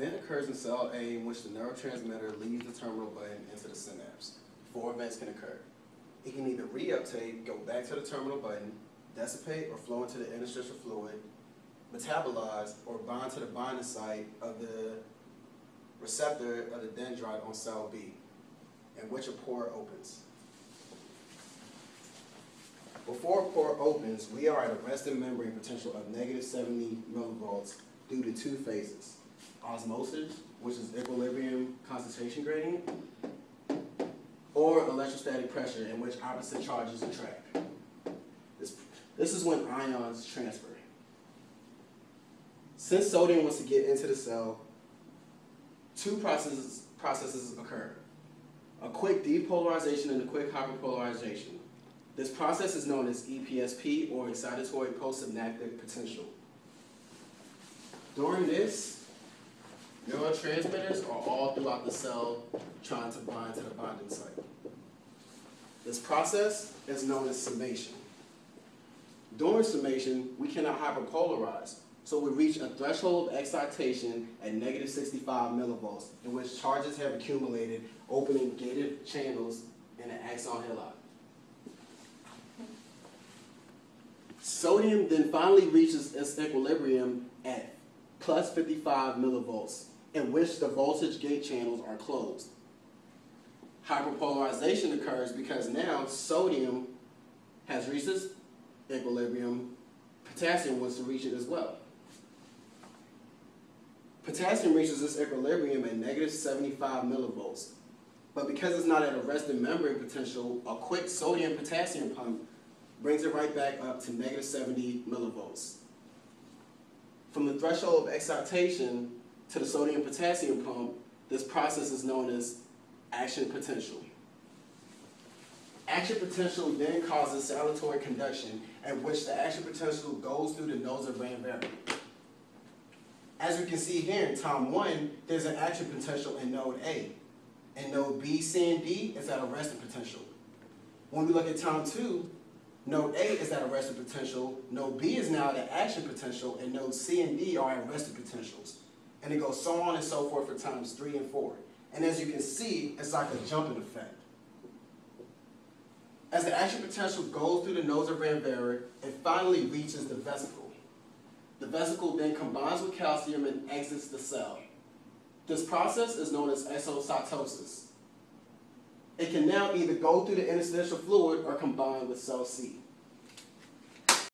Event occurs in cell A in which the neurotransmitter leaves the terminal button into the synapse. Four events can occur. It can either reuptake, go back to the terminal button, dissipate or flow into the interstitial fluid, metabolize, or bind to the binding site of the receptor of the dendrite on cell B, in which a pore opens. Before a pore opens, we are at a resting membrane potential of negative 70 millivolts due to two phases. Osmosis, which is equilibrium concentration gradient, or electrostatic pressure, in which opposite charges attract. This, this is when ions transfer. Since sodium wants to get into the cell, two processes, processes occur. A quick depolarization and a quick hyperpolarization. This process is known as EPSP, or excitatory postsynaptic potential. During this, neurotransmitters are all throughout the cell trying to bind to the binding site. This process is known as summation. During summation, we cannot hyperpolarize, so we reach a threshold of excitation at negative 65 millivolts, in which charges have accumulated, opening gated channels in the axon hillock. Sodium then finally reaches its equilibrium at plus 55 millivolts, in which the voltage gate channels are closed. Hyperpolarization occurs because now sodium has reached its equilibrium, potassium wants to reach it as well. Potassium reaches its equilibrium at negative 75 millivolts, but because it's not at a resting membrane potential, a quick sodium potassium pump brings it right back up to negative 70 millivolts. From the threshold of excitation to the sodium potassium pump, this process is known as action potential. Action potential then causes saltatory conduction, at which the action potential goes through the nodes of Ranvier. As we can see here in time 1, there's an action potential in node A. In node B, C, and D, it's at a resting potential. When we look at time 2, node A is at a resting potential, node B is now at an action potential, and node C and D are at resting potentials. And it goes so on and so forth for times 3 and 4. And as you can see, it's like a jumping effect. As the action potential goes through the nodes of Ranvier, it finally reaches the vesicle. The vesicle then combines with calcium and exits the cell. This process is known as exocytosis. It can now either go through the interstitial fluid or combine with cell C.